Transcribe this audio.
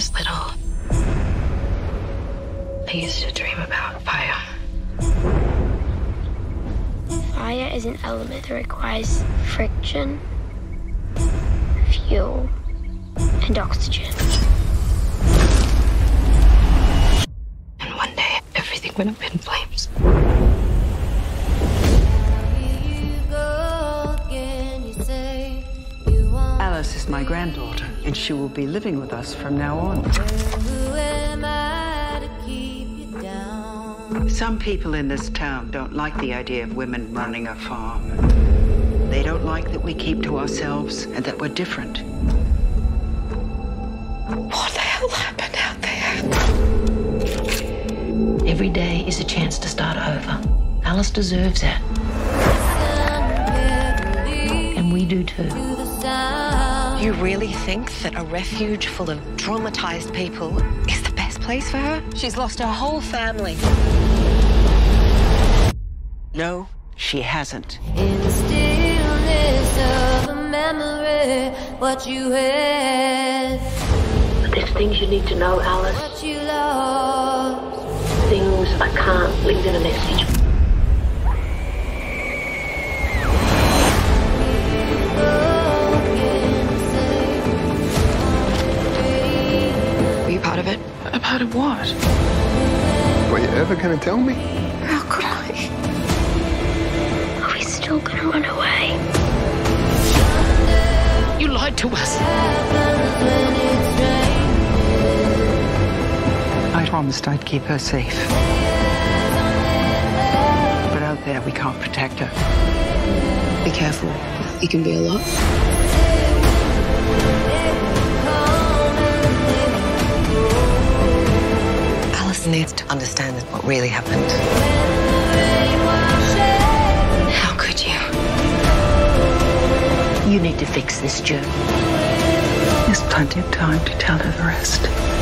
was little, I used to dream about fire. Fire is an element that requires friction, fuel, and oxygen. And one day, everything went up in flames. Alice is my granddaughter, and she will be living with us from now on. Some people in this town don't like the idea of women running a farm. They don't like that we keep to ourselves and that we're different. What the hell happened out there? Every day is a chance to start over. Alice deserves it. And we do too. You really think that a refuge full of traumatized people is the best place for her? She's lost her whole family. No, she hasn't. In the stillness of a memory, what you had, But there's things you need to know, Alice. what you lost. Things I can't leave in a message. Were you part of it? A part of what? Were you ever gonna tell me? How could I? Are we still gonna run away? You lied to us. I promised I'd keep her safe. But out there, we can't protect her. Be careful. You can be a lot. Needs to understand what really happened. How could you? You need to fix this, Joe. There's plenty of time to tell her the rest.